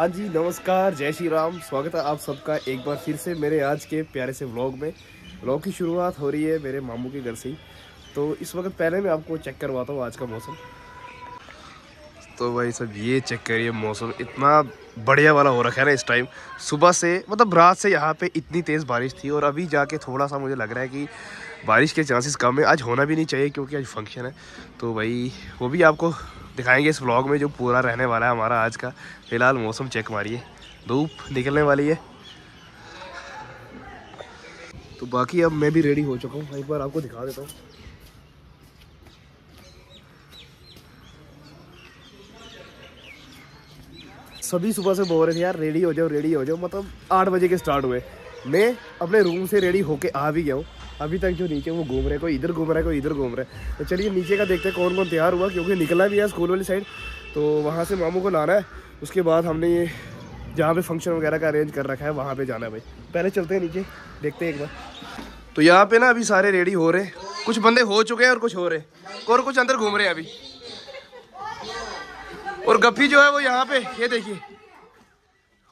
हाँ जी, नमस्कार, जय श्री राम। स्वागत है आप सबका एक बार फिर से मेरे आज के प्यारे से व्लॉग में। व्लॉग की शुरुआत हो रही है मेरे मामू के घर से ही। तो इस वक्त पहले मैं आपको चेक करवाता हूँ आज का मौसम। तो भाई सब ये चेक करिए मौसम। इतना बढ़िया वाला हो रखा है ना इस टाइम सुबह से मतलब रात से यहाँ पे इतनी तेज़ बारिश थी और अभी जाके थोड़ा सा मुझे लग रहा है कि बारिश के चांसेस कम है। आज होना भी नहीं चाहिए क्योंकि आज फ़ंक्शन है। तो भाई, वो भी आपको दिखाएँगे इस व्लॉग में जो पूरा रहने वाला है हमारा आज का। फ़िलहाल मौसम चेक मारिए। धूप निकलने वाली है। तो बाकी अब मैं भी रेडी हो चुका हूँ। एक बार आपको दिखा देता हूँ। सभी सुबह से बोल रहे थे, यार रेडी हो जाओ रेडी हो जाओ। मतलब आठ बजे के स्टार्ट हुए। मैं अपने रूम से रेडी होके आ भी गया हूँ। अभी तक जो नीचे वो घूम रहे कोई इधर घूम रहा है, कोई इधर घूम रहा है। तो चलिए नीचे का देखते हैं कौन कौन तैयार हुआ, क्योंकि निकला भी है स्कूल वाली साइड तो वहाँ से मामू को लाना है, उसके बाद हमने ये जहाँ पे फ़ंक्शन वगैरह का अरेंज कर रखा है, वहाँ पे जाना है भाई। पहले चलते हैं नीचे, देखते हैं एक बार। तो यहाँ पे ना अभी सारे रेडी हो रहे हैं। कुछ बंदे हो चुके हैं और कुछ हो रहे हैं। और कुछ अंदर घूम रहे हैं अभी। और गप्पी जो है वो यहाँ पे, ये देखिए।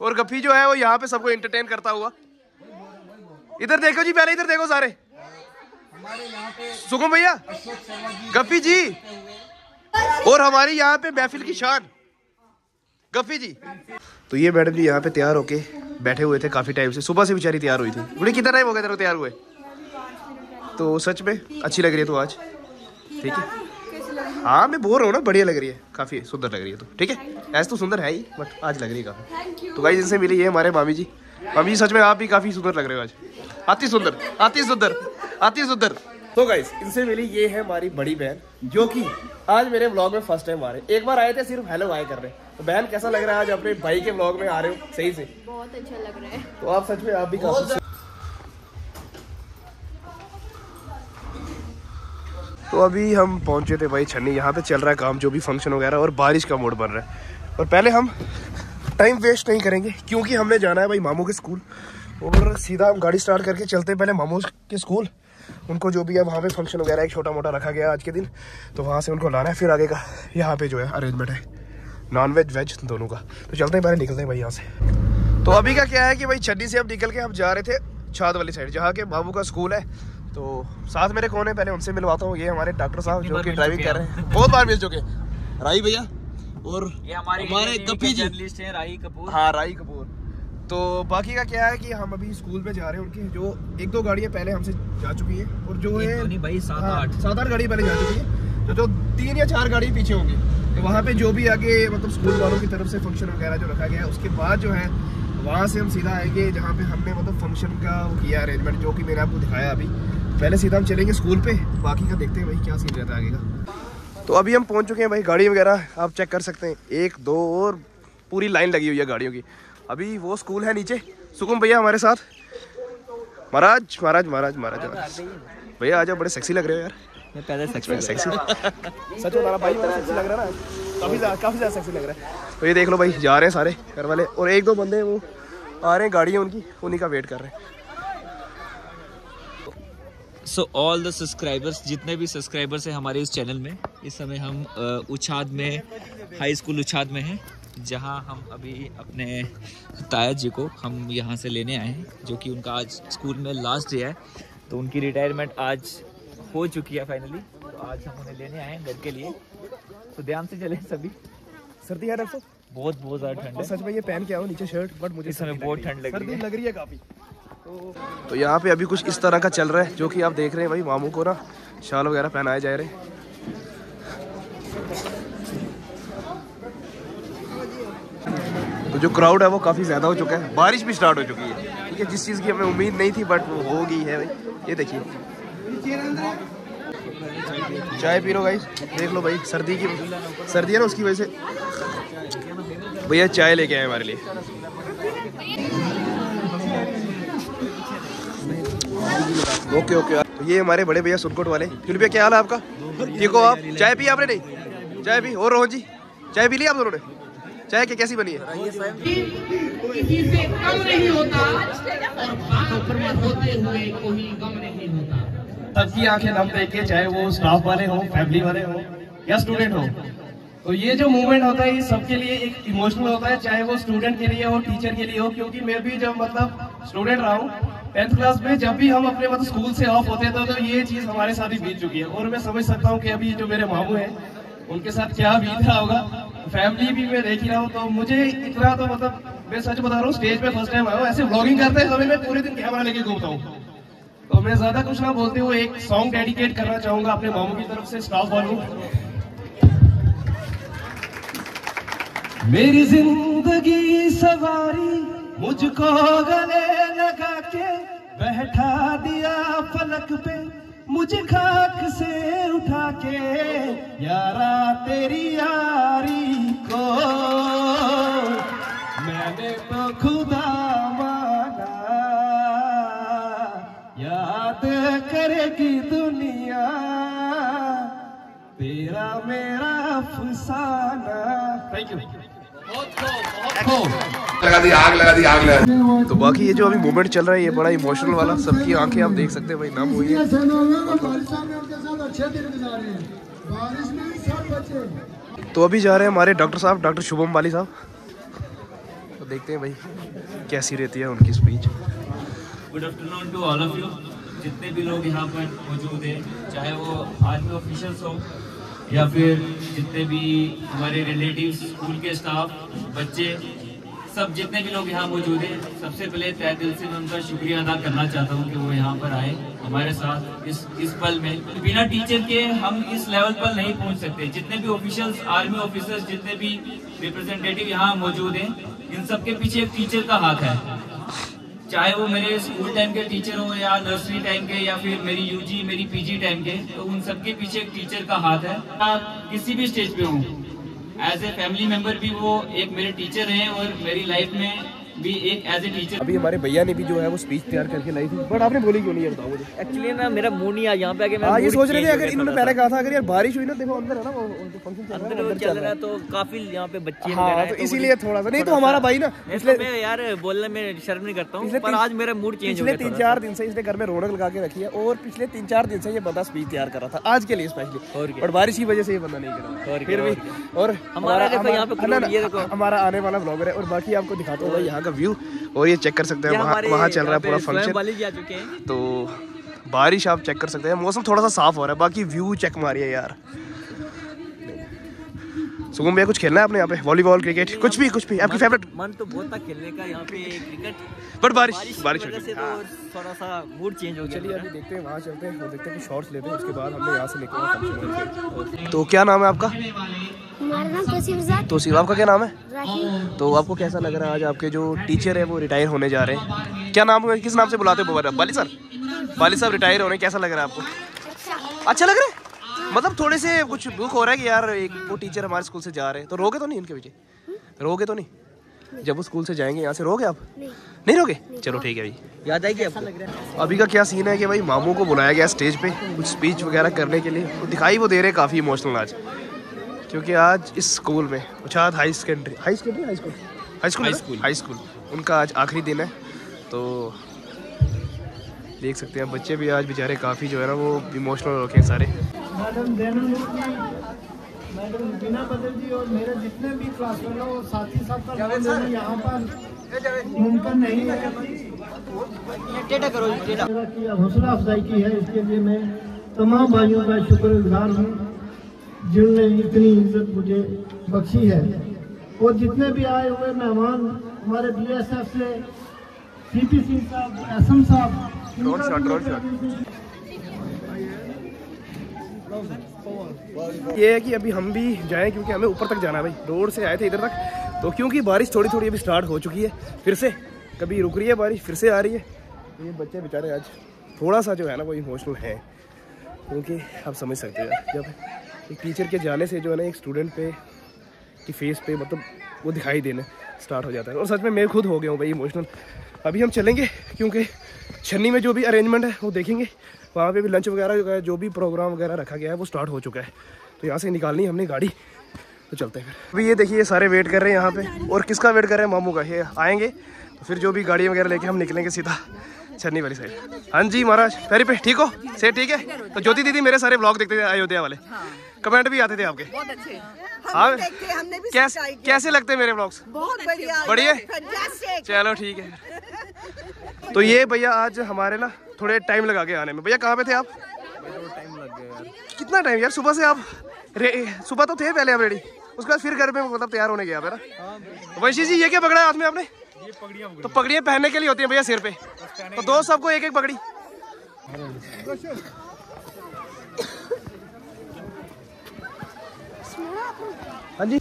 और गप्पी जो है वो यहाँ पे सबको एंटरटेन करता हुआ। इधर देखो जी, पहले इधर देखो सारे। सुगम भैया गप्पी जी। और हमारी यहाँ पे महफिल की शान। गप्पी जी। तो ये मैडम जी यहाँ पे तैयार होके बैठे हुए थे काफ़ी टाइम से। सुबह से बेचारी तैयार हुई थी। बुढ़ी कितना टाइम हो गया तेरे तैयार हुए? तो सच में अच्छी लग रही है तू आज। ठीक है। हाँ मैं बोल रहा हूँ ना बढ़िया लग रही है। काफ़ी सुंदर लग रही है तो। ठीक है। ऐसे तो सुंदर है ही बट आज लग रही है काफ़ी। तो भाई जिनसे मिली है हमारे मामी जी। मामी जी सच में आप भी काफ़ी सुंदर लग रहे हो आज। अति सुंदर आती सुंदर। आती सुंदर तो गाइस इनसे मिली ये है हमारी बड़ी बहन जो कि आज मेरे ब्लॉग में फ़र्स्ट टाइम आ रहे एक बार आए थे सिर्फ़ हेलो हाय कर रहे तो बहन कैसा लग रहा है आज अपने भाई के ब्लॉग में आ रहे हो? सही से? बहुत अच्छा लग रहा है। तो आप सच में आप भी काफ़ी तो अभी हम पहुँचे थे भाई छन्नी यहाँ पे चल रहा है काम जो भी फ़ंक्शन वगैरह और बारिश का मोड बन रहा है। और पहले हम टाइम वेस्ट नहीं करेंगे क्योंकि हमने जाना है भाई मामू के स्कूल और सीधा हम गाड़ी स्टार्ट करके चलते हैं पहले मामू के स्कूल उनको जो भी है वहाँ पे फ़ंक्शन वगैरह एक छोटा मोटा रखा गया आज के दिन। तो वहाँ से उनको लाना है फिर आगे का यहाँ पे जो है अरेंजमेंट है। नॉन वेज वेज दोनों का। तो चलते हैं पहले निकलते हैं भाई यहाँ से। तो अभी का क्या है कि भाई छन्नी से अब निकल के हम जा रहे थे छाद वाली साइड जहाँ के बाबू का स्कूल है। तो साथ मेरे कौन है पहले उनसे मिलवाता हूँ। ये हमारे डॉक्टर साहब जो कि ड्राइविंग कर रहे हैं। बहुत बार मिल चुके राही भैया और ये हमारे हमारे गप्पी जी। हैं राही कपूर। हाँ राही कपूर। तो बाकी का क्या है कि हम अभी स्कूल में जा रहे हैं उनकी जो एक दो गाड़ियाँ पहले हमसे जा चुकी है और जो है नहीं भाई, सात हाँ, आठ। सात आठ गाड़ी पहले जा चुकी है। तो जो तीन या चार गाड़ी पीछे होंगी तो वहाँ पे जो भी आगे मतलब स्कूल वालों की तरफ़ से फ़ंक्शन वगैरह जो रखा गया है उसके बाद जो है वहाँ से हम सीधा आएँगे जहाँ पे हमने मतलब फ़ंक्शन का वो किया अरेंजमेंट जो कि मैंने आपको दिखाया अभी। पहले सीधा हम चलेंगे स्कूल पे बाकी का देखते हैं भाई क्या सीन रहता है आगे का। तो अभी हम पहुँच चुके हैं भाई गाड़ी वगैरह आप चेक कर सकते हैं। एक दो और पूरी लाइन लगी हुई है गाड़ियों की। अभी वो स्कूल है नीचे। सुकुम भैया हमारे साथ। महाराज महाराज महाराज महाराज। महाराज। भैया आज आप बड़े सेक्सी लग रहे हो यार। मैं पहले सेक्स सेक्सी सच बता रहा भाई बड़ा सेक्सी लग रहा है ना। काफ़ी ज़्यादा काफ़ी ज़्यादा सेक्सी लग रहा है। तो ये देख लो भाई जा रहे हैं सारे घर वाले। और एक दो बंदे वो आ रहे हैं गाड़ियाँ उनकी उन्हीं का वेट कर रहे हैं। सो ऑल द सब्सक्राइबर्स जितने भी सब्सक्राइबर्स हैं हमारे इस चैनल में इस समय हम उछाद में हाई स्कूल उछाद में हैं। जहाँ हम अभी अपने ताया जी को हम यहाँ से लेने आए हैं जो कि उनका आज स्कूल में लास्ट डे है तो उनकी रिटायरमेंट आज हो चुकी है फाइनली तो आज हम उन्हें लेने आए हैं घर के लिए। तो ध्यान से चले सभी। सर्दी है डॉक्टर बहुत बहुत ज़्यादा ठंड है। सच में ये पहन के आओ नीचे शर्ट बट मुझे इस समय बहुत लग रही है। ठंड लग रही है। लग रही है काफ़ी। तो यहाँ पे अभी कुछ इस तरह का चल रहा है जो कि आप देख रहे हैं भाई मामू को ना शाल वगैरह पहनाए जा रहे हैं। तो जो क्राउड है वो काफ़ी ज़्यादा हो चुका है। बारिश भी स्टार्ट हो चुकी है। ठीक है, जिस चीज़ की हमें उम्मीद नहीं थी बट वो हो गई है भाई। ये देखिए। चाय पी लो भाई देख लो भाई, सर्दी की सर्दी है ना उसकी वजह से। भैया चाय लेके आए हमारे लिए। ओके ओके तो ये हमारे बड़े भैया सुनकोट वाले। फिर भैया, क्या हाल है आपका? ठीक हो आप? चाय पी आपने नहीं? चाय पी? और रोहन जी? चाय पी ली आप दोनों ने? चाय क्या कैसी बनी है? किसी से कम नहीं होता और बात होते हुए कोई गम नहीं होता। सबकी आँखें दम देख के चाहे वो स्टाफ वाले हो फैमिली वाले हो या स्टूडेंट हो। तो ये जो मूवमेंट होता है ये सबके लिए एक इमोशनल होता है चाहे वो स्टूडेंट के लिए हो टीचर के लिए हो क्योंकि मैं भी जब मतलब स्टूडेंट रहा हूँ टेंथ क्लास में जब भी हम अपने मतलब स्कूल से ऑफ़ होते थे तो ये चीज़ हमारे साथ ही बीत चुकी है। और मैं समझ सकता हूँ कि अभी जो मेरे मामू हैं उनके साथ क्या बीत रहा होगा। फैमिली भी मैं देख ही रहा हूँ तो मुझे इतना तो मतलब मैं सच बता रहा हूँ स्टेज पे फ़र्स्ट टाइम आया हूँ, ऐसे ब्लॉगिंग करते समय मैं पूरे दिन कैमरा लेके घूमता हूँ। तो मैं ज़्यादा कुछ ना बोलते हुए एक सॉन्ग डेडिकेट करना चाहूँगा अपने मामू की तरफ़ से स्टाफ वालों। मेरी ज़िंदगी सवारी, मुझको गले लगा के बैठा दिया फलक पे। मुझे खाक से उठा के यारा तेरी यारी को मैंने तो खुदा माना। याद करेगी दुनिया तेरा मेरा अफसाना। थैंक यू लगा दी आग लगा दी आग लगा दी। तो बाकी ये जो अभी मूवमेंट चल रहा है ये बड़ा इमोशनल वाला सबकी आँखें आप देख सकते हैं भाई नाम हुई है। बारिश में सब बचे तो अभी जा रहे हैं हमारे डॉक्टर साहब डॉक्टर शुभम वाली साहब। तो देखते हैं भाई कैसी रहती है उनकी speech good afternoon to all of you जितने भी लोग यहाँ पर मौजूद हैं चाहे वो आर्मी ऑफिशियल्स हो या फिर जितने भी हमारे रिलेटिव्स स्कूल के स्टाफ बच्चे सब जितने भी लोग यहाँ मौजूद हैं, सबसे पहले तय दिल से मैं उनका शुक्रिया अदा करना चाहता हूँ कि वो यहाँ पर आए हमारे साथ इस इस पल में। बिना टीचर के हम इस लेवल पर नहीं पहुँच सकते। जितने भी ऑफिशियल्स आर्मी ऑफिसर्स जितने भी रिप्रेजेंटेटिव यहाँ मौजूद हैं, इन सबके पीछे एक टीचर का हाथ है। चाहे वो मेरे स्कूल टाइम के टीचर हो या नर्सरी टाइम के या फिर मेरी यूजी मेरी पीजी टाइम के तो उन सबके पीछे एक टीचर का हाथ है। आप किसी भी स्टेज पे हूँ एज ए फैमिली मेंबर भी वो एक मेरे टीचर हैं और मेरी लाइफ में भी एक एज ए टीचर अभी हमारे भैया ने भी जो है वो स्पीच तैयार करके लाई थी। बट आपने बोली क्यों नहीं बताओ मुझे। एक्चुअली ना मेरा मूड नहीं आया यहाँ पे आके मैं हाँ ये सोच रहे थे अगर इन्होंने पहले कहा था अगर यार बारिश हुई ना देखो अंदर है ना वो फ़ंक्शन चल रहा है चल रहा है। तो काफ़ी यहाँ पे बच्चे हाँ, तो हैं, इसीलिए थोड़ा सा- नहीं तो हमारा भाई ना तो मैं यार बोलने में शर्म नहीं करता हूँ पर तीन- आज मेरा मूड चेंज हो गया तीन थोड़ा चार दिन से इसने घर में रौनक लगा के रखी है और पिछले तीन चार दिन से ये बंदा स्पीच तैयार कर रहा था आज के लिए स्पेशली और बारिश की वजह से ये बंदा नहीं कर रहा। फिर भी और हमारा देखो यहाँ पे। हमारा आने वाला ब्लॉगर है और बाकी आपको दिखाता हूँ यहाँ का व्यू और ये चेक कर सकते हैं वहाँ वहाँ चल रहा है पूरा फ़ंक्शन तो बारिश आप चेक कर सकते हैं मौसम थोड़ा सा साफ़ हो रहा है बाकी व्यू चेक मारिए यार। सुगम भैया कुछ खेलना है आपने यहाँ पे? वॉलीबॉल क्रिकेट कुछ भी कुछ भी। आपकी फेवरेट मन तो बहुत था खेलने का यहाँ पे क्रिकेट। बट बारिश बारिश हो चुकी तो थोड़ा सा मूड चेंज हो गया चलिए अभी देखते हैं वहाँ चलते हैं और देखते हैं कि शॉर्ट्स लेते हैं उसके बाद हमने यहाँ से निकलना तो क्या नाम है आपका? तो शिव आपका क्या नाम है? तो आपको कैसा लग रहा है आज? आपके जो टीचर है वो रिटायर होने जा रहे हैं। क्या नाम है? किस नाम से बुलाते हो? बाली सर? बाली साहब रिटायर होने कैसा लग रहा है आपको? अच्छा लग रहा है? मतलब थोड़े से कुछ दुख हो रहा है कि यार एक वो टीचर हमारे स्कूल से जा रहे हैं। तो रोगे तो नहीं इनके पीछे? रोगे तो नहीं? जब वो स्कूल से जाएँगे यहाँ से रोगे आप? नहीं। नहीं रोगे? नहीं। चलो ठीक है भाई। याद आएगी आपको? अभी का क्या सीन है कि भाई मामू को बुलाया गया स्टेज पे कुछ स्पीच वगैरह करने के लिए? तो दिखाई वो दे रहे काफ़ी इमोशनल आज। क्योंकि आज इस स्कूल में उछाद high secondary high secondary high school high school high school. High school उनका आज आखिरी दिन है। तो देख सकते हैं बच्चे भी आज बेचारे काफ़ी जो है ना वो इमोशनल हो रखे हैं सारे। मैडम जी मैडम बीना बदल जी और मेरे जितने भी क्लास फेलो और साथी सब का यहाँ पर मुमकिन नहीं है। की हौसला अफजाई की है इसके लिए मैं तमाम भाइयों का शुक्रगुजार हूँ जिनने इतनी इज़्ज़त मुझे बख्शी है। और जितने भी आए हुए मेहमान हमारे बी एस एफ़ से सी पी सिंह साहब एस एम साहब ये है कि अभी हम भी जाएँ क्योंकि हमें ऊपर तक जाना है भाई। रोड से आए थे इधर तक। तो क्योंकि बारिश थोड़ी थोड़ी अभी स्टार्ट हो चुकी है, फिर से कभी रुक रही है बारिश, फिर से आ रही है। तो ये बच्चे बेचारे आज थोड़ा सा जो है ना वो इमोशनल है, क्योंकि आप समझ सकते हैं। जब एक टीचर के जाने से जो है ना एक स्टूडेंट पे, की फेस पे मतलब वो दिखाई देना स्टार्ट हो जाता है। और सच में मैं खुद हो गया हूँ भाई इमोशनल अभी हम चलेंगे, क्योंकि छन्नी में जो भी अरेंजमेंट है, वो देखेंगे। वहाँ पे भी लंच वगैरह जो भी प्रोग्राम वगैरह रखा गया है वो स्टार्ट हो चुका है। तो यहाँ से निकालनी है हमने गाड़ी। तो चलते हैं फिर। अभी ये देखिए सारे वेट कर रहे हैं यहाँ पे। और किसका वेट कर रहे हैं? मामू का। ये आएँगे तो फिर जो भी गाड़ी वगैरह लेके हम निकलेंगे सीधा छन्नी वाली साइड हाँ जी महाराज पैरी पे ठीक हो? से ठीक है? तो ज्योति दीदी मेरे सारे ब्लॉग देखते थे अयोध्या वाले। कमेंट भी आते थे आपके। हाँ? कैसे कैसे लगते हैं मेरे ब्लॉग्स बढ़िया? चलो ठीक है। तो ये भैया आज हमारे ना थोड़े टाइम लगा के आने में। भैया कहाँ पे थे आप? टाइम लग गया कितना टाइम यार सुबह से आप रे सुबह तो थे पहले आप रेडी उसके बाद फिर घर में मतलब तैयार होने गया है ना? वैशी जी ये क्या पकड़ा है हाथ में आपने? तो पगड़ियाँ पहनने के लिए होती है भैया सिर पे। तो दो सबको एक एक पगड़ी। हाँ जी।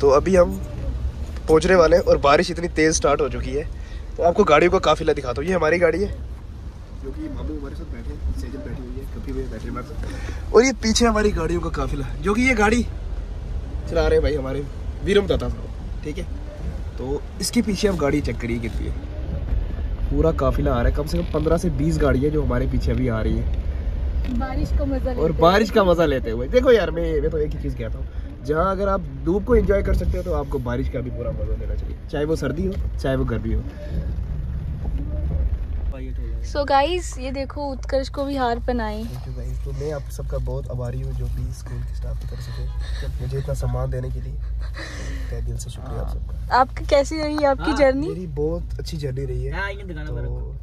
तो अभी हम पहुँचने वाले हैं और बारिश इतनी तेज स्टार्ट हो चुकी है। तो आपको गाड़ियों का काफिला दिखाता हूँ। ये हमारी गाड़ी है। जो कि मामू हमारे साथ बैठे सेजल बैठी हुई है कभी भैया बैठे हमारे साथ और ये पीछे हमारी गाड़ियों का काफिला जो कि ये गाड़ी चला रहे हैं भाई हमारे वीरम दाता साहब ठीक है? तो इसके पीछे आप गाड़ी चेक करिए कितनी है। पूरा काफिला आ रहा है। कम से कम पंद्रह से बीस गाड़ियाँ जो हमारे पीछे अभी आ रही है। बारिश का मज़ा और बारिश का मज़ा लेते हुए। देखो यार मैं मैं तो एक ही चीज़ कहता हूँ। जहाँ अगर आप धूप को एंजॉय कर सकते हो तो आपको बारिश का भी पूरा मज़ा लेना चाहिए। चाहे वो सर्दी हो चाहे वो गर्मी हो। सो so गाइस ये देखो उत्कर्ष को भी हार पहनाई। थैंक यू गाइस तो मैं आप सबका बहुत आभारी हूँ जो भी स्कूल के स्टाफ की तरफ़ से मुझे इतना सम्मान देने के लिए। तहे दिल से शुक्रिया आप सबका। आपकी कैसी रही आपकी जर्नी मेरी बहुत अच्छी जर्नी रही है। तो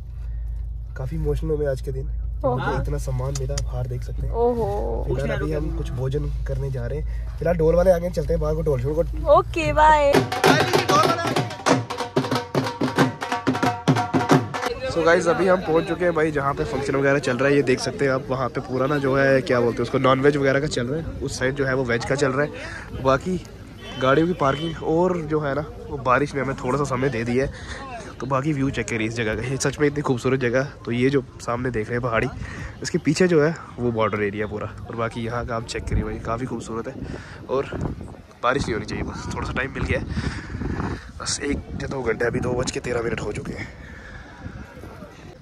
काफ़ी इमोशनल हूँ मैं आज के दिन। मुझे इतना सम्मान मिला आप हार देख सकते हैं। ओहो। फ़िलहाल अभी हम कुछ भोजन करने जा रहे हैं। फ़िलहाल ढोल वाले आगे चलते हैं बाहर को ढोल छोड़ को ओके बाय। सो गाइज़ अभी हम पहुँच चुके हैं भाई जहाँ पे फ़ंक्शन वगैरह चल रहा है ये देख सकते हैं आप वहाँ पे पूरा ना जो है क्या बोलते हैं उसको नॉन वेज वगैरह का चल रहा है उस साइड जो है वो वेज का चल रहा है। बाकी गाड़ियों की पार्किंग और जो है ना वो बारिश ने हमें थोड़ा सा समय दे दिया है। तो बाकी व्यू चेक करिए इस जगह का। ये सच में इतनी खूबसूरत जगह तो ये जो सामने देख रहे हैं पहाड़ी, इसके पीछे जो है, वो बॉर्डर एरिया पूरा। और बाकी यहाँ का आप चेक करिए भाई, काफ़ी खूबसूरत है। और बारिश नहीं होनी चाहिए, बस थोड़ा सा टाइम मिल गया बस एक या दो घंटे, अभी दो बज के तेरह मिनट हो चुके हैं।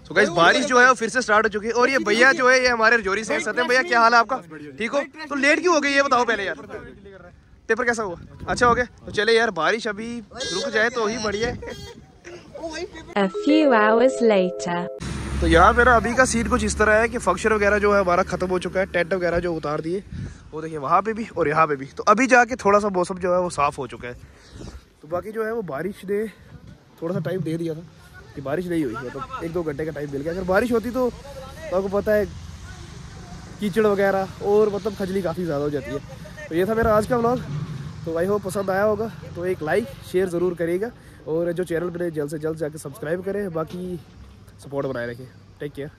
तो गाइस बारिश जो है, वो फिर से स्टार्ट हो चुकी है। और ये भैया जो है, ये हमारे रजौरी से। सत्यम भैया, क्या हाल है आपका? ठीक हो? तो लेट क्यों हो गई, ये बताओ पहले यार। पेपर कैसा हुआ? अच्छा हो गया? तो चले यार, बारिश अभी रुक जाए तो ही बढ़िया A few hours later. तो यहाँ मेरा अभी का सीन कुछ इस तरह है कि फ़ंक्शन वगैरह जो है, हमारा खत्म हो चुका है टेंट वगैरह जो उतार दिए, वो देखिए वहाँ पे भी और यहाँ पे भी। तो अभी जाके थोड़ा सा मौसम जो है, वो साफ़ हो चुका है। तो बाकी जो है, वो बारिश ने थोड़ा सा टाइम दे दिया था कि बारिश नहीं हुई मतलब एक दो घंटे का टाइम मिल गया। अगर बारिश होती तो आपको पता है, कीचड़ वगैरह और मतलब खजली काफ़ी ज़्यादा हो जाती है। तो ये था मेरा आज का ब्लॉग तो भाई हो पसंद आया होगा तो एक लाइक शेयर ज़रूर करिएगा। और जो चैनल पर जल्द से जल्द जाकर सब्सक्राइब करें, बाकी सपोर्ट बनाए रखें। Take care